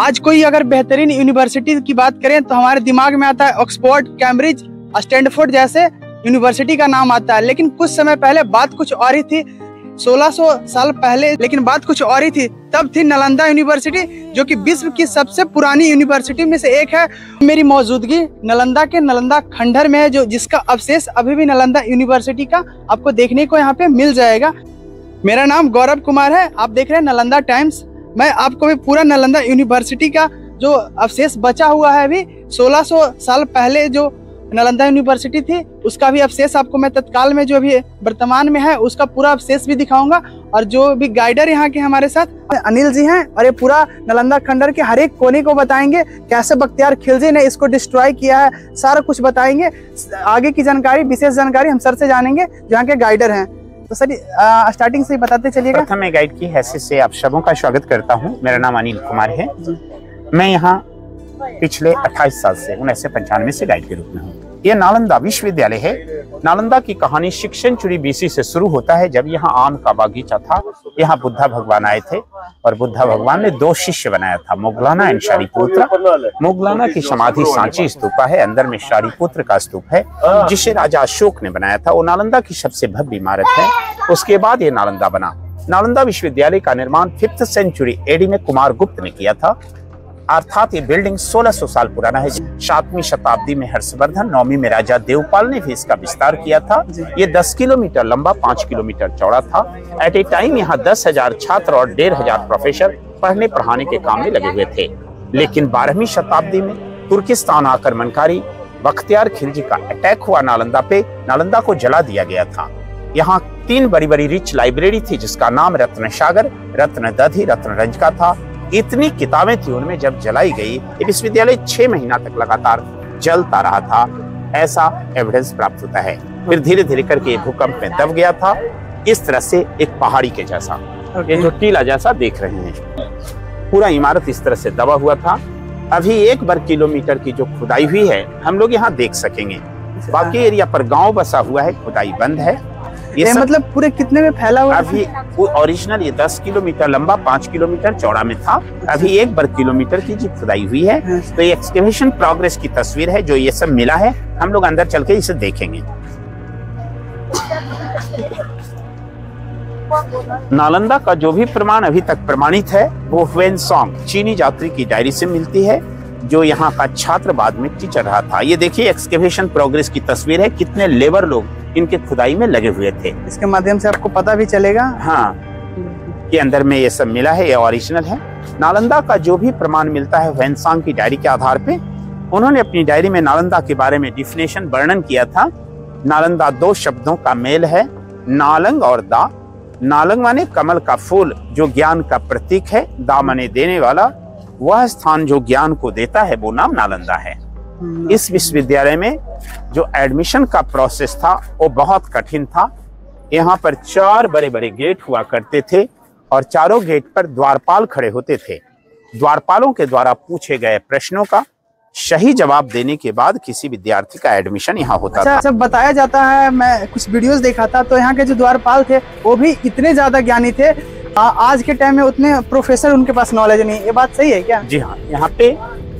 आज कोई अगर बेहतरीन यूनिवर्सिटी की बात करें तो हमारे दिमाग में आता है ऑक्सफोर्ड कैम्ब्रिज स्टैंडफोर्ड जैसे यूनिवर्सिटी का नाम आता है। लेकिन कुछ समय पहले बात कुछ और ही थी। 1600 साल पहले, लेकिन बात कुछ और ही थी। तब थी नालंदा यूनिवर्सिटी जो कि विश्व की सबसे पुरानी यूनिवर्सिटी में से एक है। मेरी मौजूदगी नालंदा के नालंदा खंडर में है, जो जिसका अवशेष अभी भी नालंदा यूनिवर्सिटी का आपको देखने को यहाँ पे मिल जाएगा। मेरा नाम गौरव कुमार है। आप देख रहे हैं नालंदा टाइम्स। मैं आपको भी पूरा नालंदा यूनिवर्सिटी का जो अवशेष बचा हुआ है अभी 1600 साल पहले जो नालंदा यूनिवर्सिटी थी, उसका भी अवशेष आपको मैं तत्काल में जो अभी वर्तमान में है, उसका पूरा अवशेष भी दिखाऊँगा। और जो भी गाइडर यहाँ के हमारे साथ, अनिल जी हैं, और ये पूरा नालंदा खंडर के हर एक कोने को बताएँगे, कैसे बख्तियार खिलजी ने इसको डिस्ट्रॉय किया है, सारा कुछ बताएँगे। आगे की जानकारी, विशेष जानकारी हम सर से जानेंगे जो यहाँ के गाइडर हैं। तो सर स्टार्टिंग से बताते चलिएगा। प्रथम मैं गाइड की हैसियत से आप सबों का स्वागत करता हूँ। मेरा नाम अनिल कुमार है। मैं यहाँ पिछले 28 साल से उन्नीस सौ पंचानवे से गाइड के रूप में हूँ। यह नालंदा विश्वविद्यालय है। नालंदा की कहानी सिक्स सेंचुरी बीसी से शुरू होता है जब यहाँ आम का बागीचा था। यहाँ बुद्धा भगवान आए थे और बुद्धा भगवान ने दो शिष्य बनाया था, मोगलाना एंड शारीपुत्र। मोगलाना की समाधि सांची स्तूपा है, अंदर में शारीपुत्र का स्तूप है, जिसे राजा अशोक ने बनाया था। वो नालंदा की सबसे भव्य इमारत है। उसके बाद ये नालंदा बना। नालंदा विश्वविद्यालय का निर्माण फिफ्थ सेंचुरी एडी में कुमार गुप्त ने किया था। अर्थात ये बिल्डिंग 1600 साल पुराना है सातवीं शताब्दी में हर्षवर्धन नौवीं में राजा देवपाल ने भी इसका विस्तार किया था। ये 10 किलोमीटर लंबा 5 किलोमीटर चौड़ा था। एट ए टाइम यहाँ दस हज़ार छात्र और डेढ़ हज़ार प्रोफेसर पढ़ने पढ़ाने के काम में लगे हुए थे। लेकिन बारहवीं शताब्दी में तुर्किस्तान आक्रमणकारी बख्तियार खिलजी का अटैक हुआ नालंदा पे। नालंदा को जला दिया गया था। यहाँ तीन बड़ी बड़ी रिच लाइब्रेरी थी जिसका नाम रत्न सागर रत्न दधि रत्न रंजका था। इतनी किताबें थी उनमें जब जलाई गई ये विश्वविद्यालय छह महीना तक लगातार जलता रहा था। ऐसा एविडेंस प्राप्त होता है। फिर धीरे धीरे करके भूकंप में दब गया था। इस तरह से एक पहाड़ी के जैसा ये जो टीला जैसा देख रहे हैं। पूरा इमारत इस तरह से दबा हुआ था। अभी एक वर्ग किलोमीटर की जो खुदाई हुई है हम लोग यहाँ देख सकेंगे। बाकी एरिया पर गाँव बसा हुआ है खुदाई बंद है। ये, ये मतलब पूरे कितने में फैला हुआ अभी ओरिजिनल ये 10 किलोमीटर लंबा 5 किलोमीटर चौड़ा में था। अभी एक वर्ग किलोमीटर की जी खुदाई हुई है। हाँ। तो ये एक्सकेवेशन प्रोग्रेस की तस्वीर है जो ये सब मिला है। हम लोग अंदर चल के इसे देखेंगे। नालंदा का जो भी प्रमाण अभी तक प्रमाणित है वो हुएन सॉन्ग चीनी यात्री की डायरी से मिलती है जो यहाँ का छात्र बाद में टीचर रहा था। ये देखिए एक्सकेवेशन प्रोग्रेस की तस्वीर है। कितने लेबर लोग इनके खुदाई में लगे हुए थे। इसके माध्यम से आपको पता भी चलेगा। हाँ के अंदर में ये सब मिला है ये ओरिजिनल है। नालंदा का जो भी प्रमाण मिलता है वैनसांग की डायरी के आधार पे। उन्होंने अपनी डायरी में नालंदा के बारे में डिफिनेशन वर्णन किया था। नालंदा दो शब्दों का मेल है नालंग और दा। नालंग माने कमल का फूल जो ज्ञान का प्रतीक है दा माने देने वाला। वह स्थान जो ज्ञान को देता है वो नाम नालंदा है। इस विश्वविद्यालय में जो एडमिशन का प्रोसेस था वो बहुत कठिन था। यहाँ पर चार बड़े बड़े गेट हुआ करते थे और चारों गेट पर द्वारपाल खड़े होते थे। द्वारपालों के द्वारा पूछे गए प्रश्नों का सही जवाब देने के बाद किसी विद्यार्थी का एडमिशन यहाँ होता अच्छा, था। सब बताया जाता है मैं कुछ वीडियोस देखा था तो यहाँ के जो द्वारपाल थे वो भी इतने ज़्यादा ज्ञानी थे। आ, आज के टाइम में उतने प्रोफेसर उनके पास नॉलेज नहीं ये बात सही है क्या? जी हाँ यहाँ पे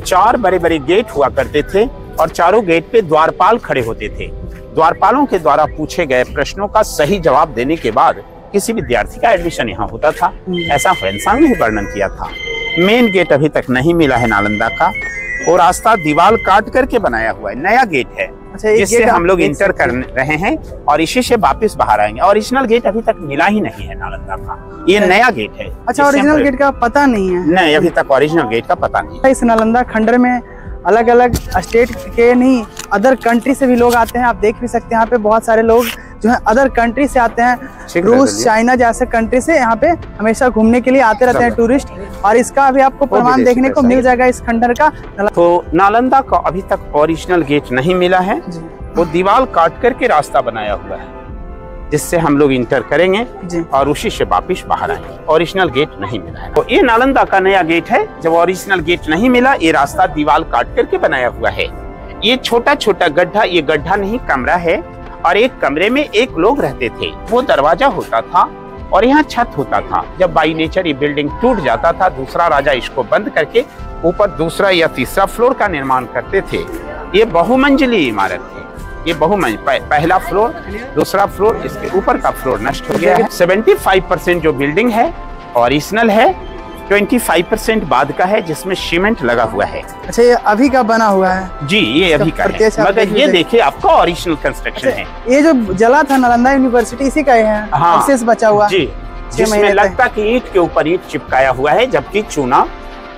चार बड़े बड़े गेट हुआ करते थे और चारों गेट पे द्वारपाल खड़े होते थे। द्वारपालों के द्वारा पूछे गए प्रश्नों का सही जवाब देने के बाद किसी विद्यार्थी का एडमिशन यहाँ होता था। ऐसा फैंसांग ने वर्णन किया था। मेन गेट अभी तक नहीं मिला है नालंदा का। और रास्ता दीवार काट करके बनाया हुआ है। नया गेट है। अच्छा जिससे हम लोग इंटर कर रहे हैं और इसी से वापस बाहर आएँगे। ओरिजिनल गेट अभी तक मिला ही नहीं है नालंदा का। ये नया गेट है। अच्छा ओरिजिनल गेट का पता नहीं है। नहीं अभी तक ओरिजिनल गेट का पता नहीं इस नालंदा खंडर में अलग अलग स्टेट के नहीं अदर कंट्री से भी लोग आते हैं। आप देख भी सकते हैं यहाँ पे बहुत सारे लोग जो है अदर कंट्री से आते हैं रूस चाइना जैसे कंट्री से यहाँ पे हमेशा घूमने के लिए आते रहते हैं टूरिस्ट और इसका अभी आपको प्रमाण देखने को मिल जाएगा इस खंडर का। तो नालंदा का अभी तक ओरिजिनल गेट नहीं मिला है। वो दीवार काट करके रास्ता बनाया हुआ है जिससे हम लोग इंटर करेंगे और उसी से वापिस बाहर आएँगे। ओरिजिनल गेट नहीं मिला है। तो ये नालंदा का नया गेट है। जब ओरिजिनल गेट नहीं मिला ये रास्ता दीवार काट करके बनाया हुआ है। ये छोटा छोटा गड्ढा ये गड्ढा नहीं कमरा है। और एक कमरे में एक लोग रहते थे। वो दरवाज़ा होता था और यहाँ छत होता था। जब बाई नेचर ये बिल्डिंग टूट जाता था, दूसरा राजा इसको बंद करके ऊपर दूसरा या तीसरा फ्लोर का निर्माण करते थे। ये बहुमंजिली इमारत थी। ये बहुमंज पहला फ्लोर दूसरा फ्लोर इसके ऊपर का फ्लोर नष्ट हो गया है। 75 परसेंट जो बिल्डिंग है ओरिजिनल है 25 परसेंट बाद का है जिसमें सीमेंट लगा हुआ है। अच्छा ये अभी का बना हुआ है? जी ये अभी का है। मगर ये देखिए आपका ओरिजिनल कंस्ट्रक्शन है। अच्छा, ये जो जला था नालंदा यूनिवर्सिटी इसी का है? हाँ। बचा हुआ। जी जिसमें। लगता कि ईंट के ऊपर ईट चिपकाया हुआ है जबकि चूना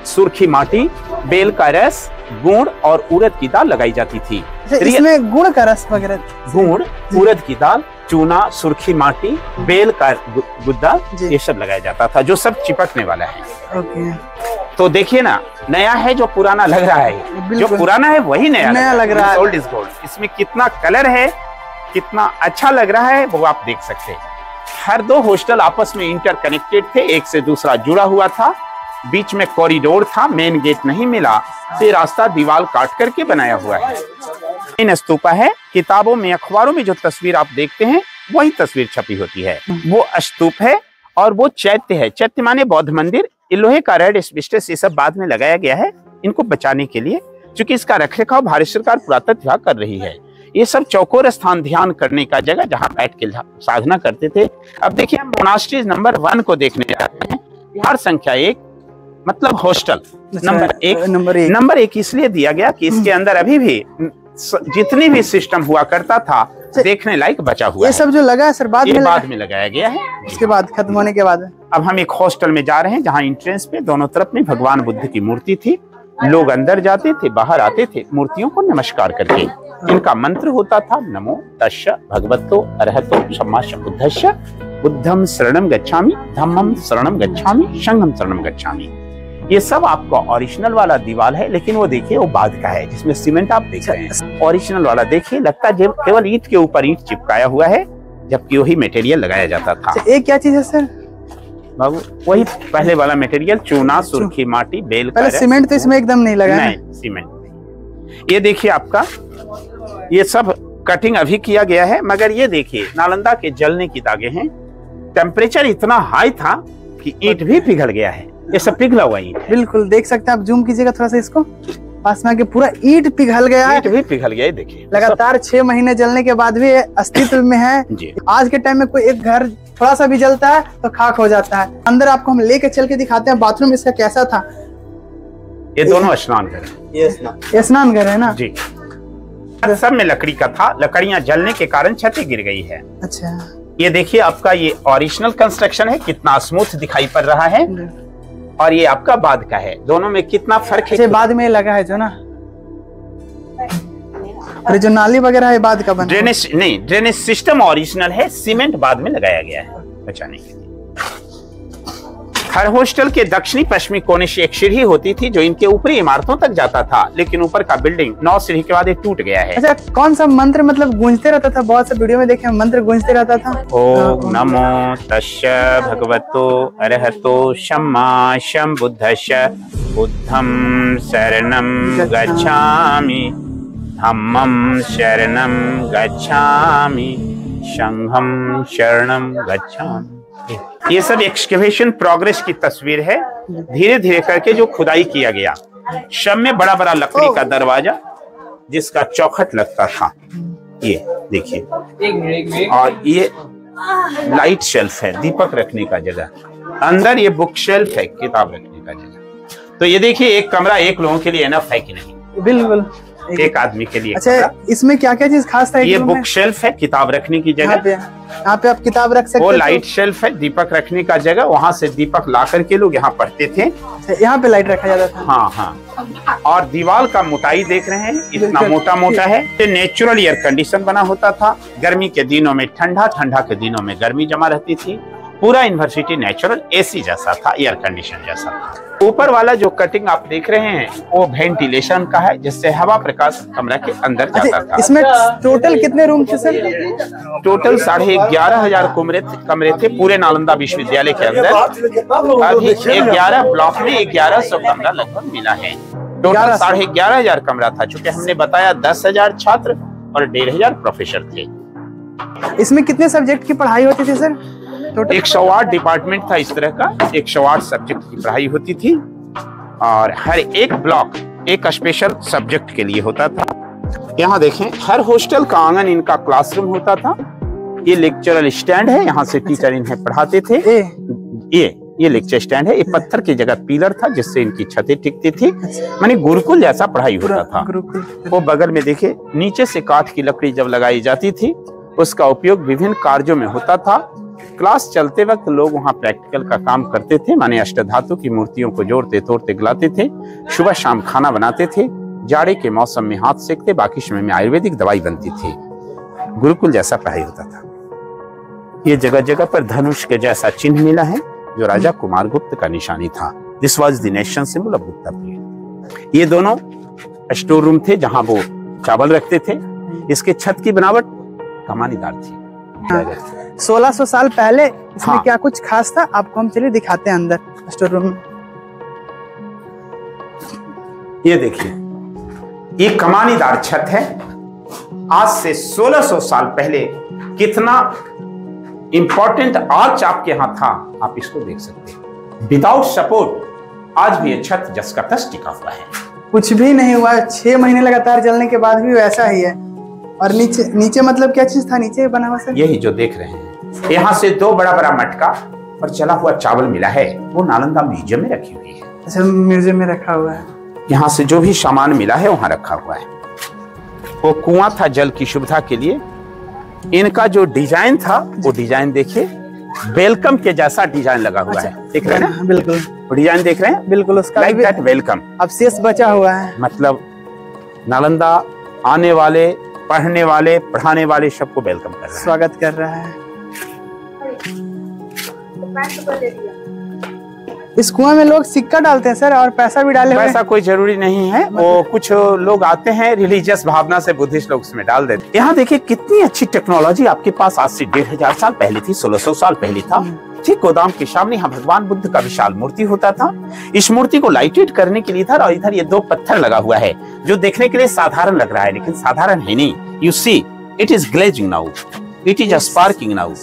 सुर्खी माटी बेल का रस गुड़ और उड़द की दाल लगाई जाती थी। अच्छा, इसमें गुड़ का रस वगैरह। गुड़ उड़द की दाल चूना सुर्खी माटी बेल का गुद्दा। ये सब लगाया जाता था जो सब चिपकने वाला है। ओके। तो देखिए ना नया है जो पुराना लग रहा है जो पुराना है वही नया नया लग रहा है। ओल्ड इज़ गोल्ड इसमें कितना कलर है कितना अच्छा लग रहा है वो आप देख सकते हैं। हर दो हॉस्टल आपस में इंटर कनेक्टेड थे एक से दूसरा जुड़ा हुआ था बीच में कॉरिडोर था मेन गेट नहीं मिला से रास्ता दीवार काट करके बनाया हुआ है। इन स्तूपा है। किताबों में अखबारों में जो तस्वीर आप देखते हैं वही तस्वीर छपी होती है। वो स्तूप है और वो चैत्य है। चैत्य माने बौद्ध मंदिर। लोहे का रेड एस्बेस्टस ये सब बाद में लगाया गया है इनको बचाने के लिए क्योंकि इसका रखरखाव भारत सरकार पुरातत्व विभाग कर रही है। ये सब चौकोर स्थान ध्यान करने का जगह जहाँ बैठ के साधना करते थे। अब देखिए हम मोनास्ट्रीज नंबर वन को देखने जा रहे हैं। बिहार संख्या एक मतलब हॉस्टल नंबर एक। नंबर एक। नंबर एक इसलिए दिया गया कि इसके अंदर अभी भी जितनी भी सिस्टम हुआ करता था देखने लायक बचा हुआ ये सब जो लगा है सर बाद में बाद में लगाया गया है। उसके बाद खत्म होने के बाद अब हम एक हॉस्टल में जा रहे हैं जहाँ इंट्रेंस पे दोनों तरफ़ में भगवान बुद्ध की मूर्ति थी। लोग अंदर जाते थे बाहर आते थे मूर्तियों को नमस्कार करके। इनका मंत्र होता था नमो तस् भगवतो अरहतो सम्मा बुद्धस्य बुद्धम शरणम गच्छामि धम्मम शरणम गच्छामि संघम शरणम गच्छामि। ये सब आपका ओरिजिनल वाला दीवार है लेकिन वो देखिए वो बाद का है जिसमें सीमेंट आप देख रहे हैं। ओरिजिनल वाला देखिए लगता है केवल ईंट के ऊपर ईट चिपकाया हुआ है जबकि वही मटेरियल लगाया जाता था। अच्छा, एक क्या चीज़ है सर? बाबू वही पहले वाला मटेरियल चूना सुर्खी माटी बेल पहले सीमेंट तो इसमें एकदम नहीं लगा नहीं सीमेंट ये देखिए आपका ये सब कटिंग अभी किया गया है मगर ये देखिए नालंदा के जलने की दागे हैं। टेम्परेचर इतना हाई था कि ईट भी पिघल गया है। ये सब पिघला हुआ ईंट है। बिल्कुल देख सकते हैं आप जूम कीजिएगा थोड़ा सा इसको। पास में आके पूरा ईट पिघल गया है। ईंट भी पिघल गया है देखिए। लगातार छह महीने जलने के बाद भी अस्तित्व में है। जी। आज के टाइम में कोई एक घर थोड़ा सा भी जलता है तो खाक हो जाता है। अंदर आपको हम लेके चल के दिखाते हैं बाथरूम इसका कैसा था। ये दोनों स्नान घर हैं। ये स्नान। घर है ना? जी। सब में लकड़ी का था लकड़ियाँ जलने के कारण छतें गिर गई है। अच्छा। ये देखिए आपका ये ओरिजिनल कंस्ट्रक्शन है कितना स्मूथ दिखाई पड़ रहा है। और ये आपका बाद का है। दोनों में कितना फ़र्क अच्छा है बाद में लगा है जो ना। अरे जो नाली वगैरह है बाद का बना ड्रेनेज नहीं ड्रेनेज सिस्टम ओरिजिनल है सीमेंट बाद में लगाया गया है बचाने के लिए। हर हॉस्टल के दक्षिणी पश्चिमी कोने से एक सीढ़ी होती थी जो इनके ऊपरी इमारतों तक जाता था लेकिन ऊपर का बिल्डिंग नौ सीढ़ी के बाद ये टूट गया है। अच्छा कौन सा मंत्र मतलब गूंजते रहता था? बहुत से वीडियो में देखे मंत्र गूंजते रहता था। ओम नमो तस्य भगवतो अरहतो सम्मा बुद्धस्य बुद्धं शरणं गच्छामि धम्मं शरणं गच्छामि संघं शरणं गच्छामि। ये सब एक्सकेवेशन प्रोग्रेस की तस्वीर है। धीरे धीरे करके जो खुदाई किया गया शब में बड़ा बड़ा लकड़ी का दरवाज़ा, जिसका चौखट लगता था। ये देखिए। और ये लाइट शेल्फ है, दीपक रखने का जगह। अंदर ये बुक शेल्फ है, किताब रखने का जगह। तो ये देखिए, एक कमरा एक लोगों के लिए एनफ है कि नहीं? बिल्कुल। एक आदमी के लिए। अच्छा इसमें क्या क्या चीज़ खास था ये बुक शेल्फ है किताब रखने की जगह। यहाँ पे आप किताब रख सकते वो तो- लाइट शेल्फ है दीपक रखने का जगह। वहाँ से दीपक ला करके लोग यहाँ पढ़ते थे। अच्छा, यहाँ पे लाइट रखा जाता था। हाँ हाँ। और दीवार का मोटाई देख रहे हैं इतना मोटा मोटा है ये नेचुरल एयर कंडीशन बना होता था। गर्मी के दिनों में ठंडा ठंडा के दिनों में गर्मी जमा रहती थी। पूरा यूनिवर्सिटी नेचुरल एसी जैसा था एयर कंडीशन जैसा था। ऊपर वाला जो कटिंग आप देख रहे हैं वो वेंटिलेशन का है जिससे हवा प्रकाश कमरा के अंदर जाता अच्छा था। इसमें टोटल कितने रूम थे सर टोटल साढ़े ग्यारह हज़ार कमरे कमरे थे पूरे नालंदा विश्वविद्यालय के अंदर। अभी ग्यारह ब्लॉक में ग्यारह सौ कमरा लगभग मिला है। टोटल साढ़े ग्यारह हज़ार कमरा था चूँकि हमने बताया दस हज़ार छात्र और डेढ़ हज़ार प्रोफेसर थे। इसमें कितने सब्जेक्ट की पढ़ाई होती थी सर एक सौ आठ डिपार्टमेंट था इस तरह का एक सौ आठ सब्जेक्ट की पढ़ाई होती थी और हर एक ब्लॉक एक स्पेशल सब्जेक्ट के लिए होता था। यहाँ देखें हर हॉस्टल का आँगन इनका क्लासरूम होता था। ये लेक्चरल स्टैंड है यहाँ से टीचर इन्हें पढ़ाते थे। ये ये लेक्चर स्टैंड है ये पत्थर की जगह पिलर था जिससे इनकी छतें टिकती थी। मानी गुरुकुल जैसा पढ़ाई होता था। वो बगल में देखे नीचे से काठ की लकड़ी जब लगाई जाती थी उसका उपयोग विभिन्न कार्यों में होता था। क्लास चलते वक्त लोग वहाँ प्रैक्टिकल का काम करते थे, माने अष्टधातु की मूर्तियों को जोड़ते, तोड़ते, गलाते थे, सुबह शाम खाना बनाते थे, जाड़े के मौसम में हाथ सेकते, बाकी समय में आयुर्वेदिक दवाई बनती थी। गुरुकुल जैसा पढ़ाई होता था। ये जगह जगह पर धनुष के जैसा चिन्ह मिला है, जो राजा कुमार गुप्त का निशानी था। This was the nation symbol of Gupta period ये दोनों स्टोर रूम थे जहाँ वो चावल रखते थे। इसके छत की बनावट कमानीदार थी। 1600 साल पहले इसमें हाँ। क्या कुछ खास था? आपको हम चलिए दिखाते हैं अंदर स्टोर रूम में। ये देखिए ये कमानीदार छत है। आज से 1600 साल पहले कितना इंपॉर्टेंट आर्च आपके यहाँ था आप इसको देख सकते हैं। विदाउट सपोर्ट आज भी ये छत जस का तस टिका हुआ है। कुछ भी नहीं हुआ छह महीने लगातार जलने के बाद भी वैसा ही है। और नीचे नीचे मतलब क्या चीज़ था? नीचे बना हुआ सर यही जो देख रहे हैं। यहाँ से दो बड़ा बड़ा मटका और चला हुआ चावल मिला है। वो नालंदा म्यूज़ियम में रखी हुई है। अच्छा म्यूज़ियम में रखा हुआ है। यहाँ से जो भी सामान मिला है वहाँ रखा हुआ है। वो कुआँ था जल की सुविधा के लिए। इनका जो डिज़ाइन था वो डिज़ाइन देखिए वेलकम के जैसा डिज़ाइन लगा हुआ है। देख रहे हैं ना? हाँ, बिल्कुल। डिज़ाइन देख रहे हैं? बिल्कुल उसका लाइक दैट वेलकम अवशेष बचा हुआ है। मतलब नालंदा आने वाले पढ़ने वाले पढ़ाने वाले सबको वेलकम कर रहा है। स्वागत कर रहा है। इस कुआँ में लोग सिक्का डालते हैं सर और पैसा भी डाले पैसा कोई ज़रूरी नहीं है। वो कुछ लोग आते हैं रिलीजियस भावना से बुद्धिस्ट लोग उसमें डाल देते हैं। यहाँ देखिए कितनी अच्छी टेक्नोलॉजी आपके पास आज से डेढ़ हज़ार साल पहले थी सोलह सौ साल पहले था। ठीक गोदाम के सामने यहाँ भगवान बुद्ध का विशाल मूर्ति होता था। इस मूर्ति को लाइटेड करने के लिए इधर और इधर ये दो पत्थर लगा हुआ है जो देखने के लिए साधारण लग रहा है लेकिन साधारण है नहीं। You see it is glazing now it is sparking now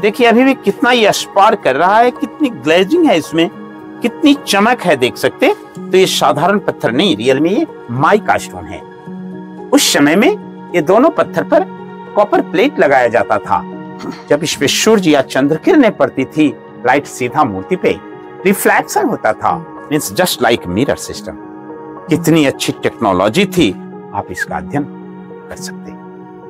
देखिए अभी भी कितना ये स्पार्क कर रहा है कितनी ग्लेजिंग है इसमें। कितनी चमक है देख सकते? तो ये साधारण पत्थर नहीं रियल में ये माइका स्टोन है। उस समय में ये दोनों पत्थर पर कॉपर प्लेट लगाया जाता था। जब इस पे सूर्य या चंद्र किरणें पड़ती थी लाइट सीधा मूर्ति पे रिफ्लेक्शन होता था। Means just like mirror system कितनी अच्छी टेक्नोलॉजी थी आप इसका अध्ययन कर सकते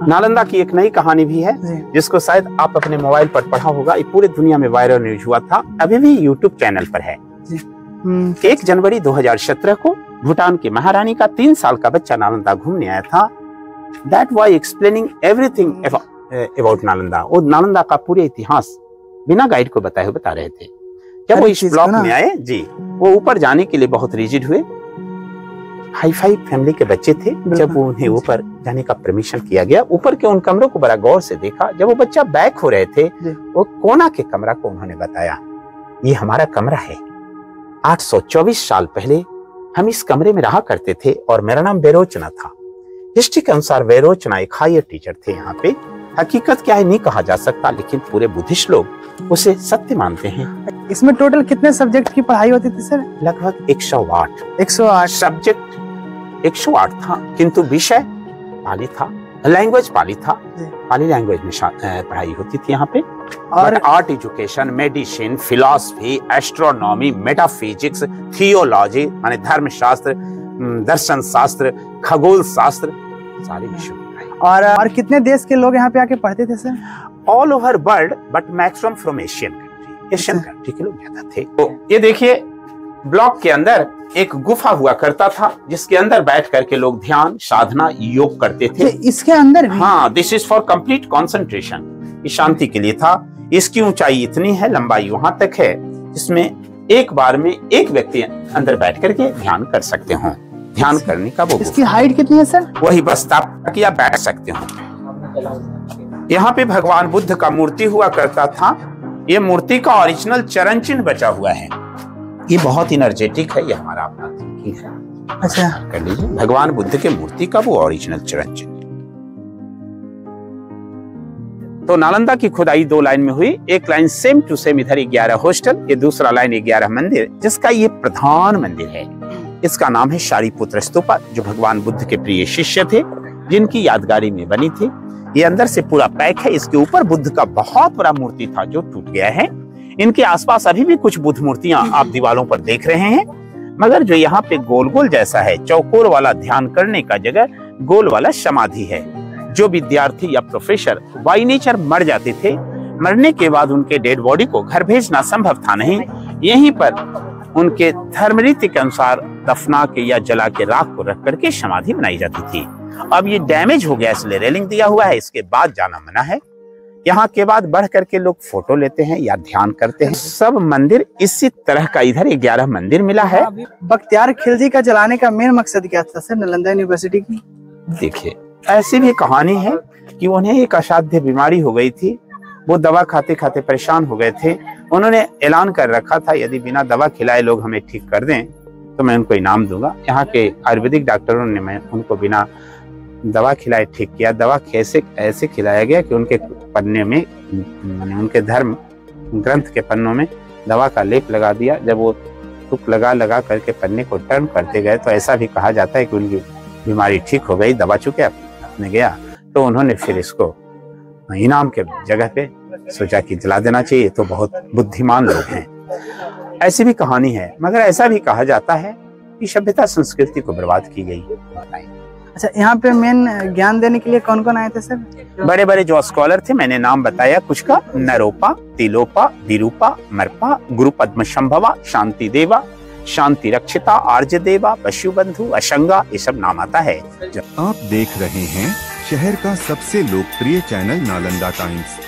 नालंदा की एक नई कहानी भी है जिसको शायद आप अपने मोबाइल पर पढ़ा होगा। ये पूरे दुनिया में वायरल न्यूज़ हुआ था अभी भी यूट्यूब चैनल पर है। एक जनवरी 2017 को भूटान की महारानी का तीन साल का बच्चा नालंदा घूमने आया था। That why explaining everything about Nalanda. वो नालंदा का पूरे इतिहास बिना गाइड को बताए हुए बता रहे थे। जब वो इस ब्लॉक में आए जी वो ऊपर जाने के लिए बहुत रिजिड हुए। हाई फाई फैमिली के बच्चे थे। जब उन्हें ऊपर जाने का परमिशन किया गया ऊपर के उन कमरों को बड़ा गौर से देखा। जब वो बच्चा बैक हो रहे थे। वो कोना के कमरा को उन्होंने बताया ये हमारा कमरा है। 824 साल पहले हम इस कमरे में रहा करते थे और मेरा नाम बेरोचना था। हिस्ट्री के अनुसार बेरोचना एक हायर टीचर थे यहाँ पे। हकीकत क्या है नहीं कहा जा सकता लेकिन पूरे बुद्धिस्ट लोग उसे सत्य मानते हैं। इसमें टोटल कितने सब्जेक्ट की पढ़ाई होती थी सर? लगभग 108 108 सब्जेक्ट 108 था किंतु विषय पाली था। लैंग्वेज पाली था। पाली लैंग्वेज में पढ़ाई होती थी यहाँ पे। और art education medicine philosophy astronomy metaphysics theology माने धर्मशास्त्र दर्शन शास्त्र खगोल शास्त्र सारे विषयों और और कितने देश के लोग यहाँ पे आके पढ़ते थे sir? All over world but maximum from Asian country Asian. Country के लोग ज़्यादा थे। तो ये देखिए ब्लॉक के अंदर एक गुफा हुआ करता था जिसके अंदर बैठ करके लोग ध्यान साधना योग करते थे। इसके अंदर भी? हाँ this is for complete concentration शांति के लिए था। इसकी ऊंचाई इतनी है लंबाई वहाँ तक है जिसमें एक बार में एक व्यक्ति अंदर बैठ करके ध्यान कर सकते हो। ध्यान करने का वो इसकी हाइट कितनी है सर वही बस ताप कि आप बैठ सकते हो। यहाँ पे भगवान बुद्ध का मूर्ति हुआ करता था। ये मूर्ति का ओरिजिनल चरण चिन्ह बचा हुआ है। ये बहुत इनर्जेटिक है ये हमारा अपना थिंकिंग है। अच्छा। कर लीजिए। भगवान बुद्ध के मूर्ति का वो ओरिजिनल चरण चिन्ह तो नालंदा की खुदाई दो लाइन में हुई। एक लाइन सेम टू सेम इधर ग्यारह हॉस्टल ये दूसरा लाइन ग्यारह मंदिर जिसका ये प्रधान मंदिर है। इसका नाम है शारीपुत्र स्तूपा जो भगवान बुद्ध के प्रिय शिष्य थे जिनकी यादगारी में बनी थी। ये अंदर से पूरा पैक है इसके ऊपर बुद्ध का बहुत बड़ा मूर्ति था जो टूट गया है। इनके आसपास अभी भी कुछ बुद्ध मूर्तियाँ आप दीवारों पर देख रहे हैं, मगर जो यहाँ पे गोल गोल जैसा है, चौकोर वाला ध्यान करने का जगह गोल वाला समाधि है। जो विद्यार्थी या प्रोफेसर बाई नेचर मर जाते थे, मरने के बाद उनके डेड बॉडी को घर भेजना संभव था नहीं। यहीं पर उनके धर्म रीति के अनुसार दफना के या जला के राख को रख करके समाधि बनाई जाती थी। अब ये डैमेज हो गया, इसलिए रेलिंग दिया हुआ है, इसके बाद जाना मना है। यहाँ के बाद बढ़ करके लोग फ़ोटो लेते हैं या ध्यान करते हैं। सब मंदिर इसी तरह का इधर ग्यारह मंदिर मिला है। बख्तियार खिलजी का जलाने का मेन मकसद क्या था सर नालंदा यूनिवर्सिटी की? देखिए ऐसी भी कहानी है कि उन्हें एक असाध्य बीमारी हो गई थी। वो दवा खाते खाते परेशान हो गए थे। उन्होंने ऐलान कर रखा था यदि बिना दवा खिलाए लोग हमें ठीक कर दें तो मैं उनको इनाम दूँगा। यहाँ के आयुर्वेदिक डॉक्टरों ने मैं उनको बिना दवा खिलाए ठीक किया। दवा कैसे, ऐसे खिलाया गया कि उनके पन्ने में, माने उनके धर्म ग्रंथ के पन्नों में दवा का लेप लगा दिया। जब वो तुक लगा लगा करके पन्ने को टर्न करते गए तो ऐसा भी कहा जाता है कि उनकी बीमारी ठीक हो गई दवा चुके अपने गया। तो उन्होंने फिर इसको इनाम के जगह पे सोचा कि जला देना चाहिए तो बहुत बुद्धिमान लोग हैं। ऐसी भी कहानी है, मगर ऐसा भी कहा जाता है कि सभ्यता संस्कृति को बर्बाद की गई। अच्छा यहाँ पे मेन ज्ञान देने के लिए कौन कौन आए थे सर बड़े बड़े जो स्कॉलर थे मैंने नाम बताया कुछ का नरोपा तिलोपा विरूपा मरपा गुरु पद्म संभवा शांति देवा शांति रक्षिता आर्य देवा पशु बंधु अशंगा ये सब नाम आता है। आप देख रहे हैं शहर का सबसे लोकप्रिय चैनल नालंदा टाइम्स।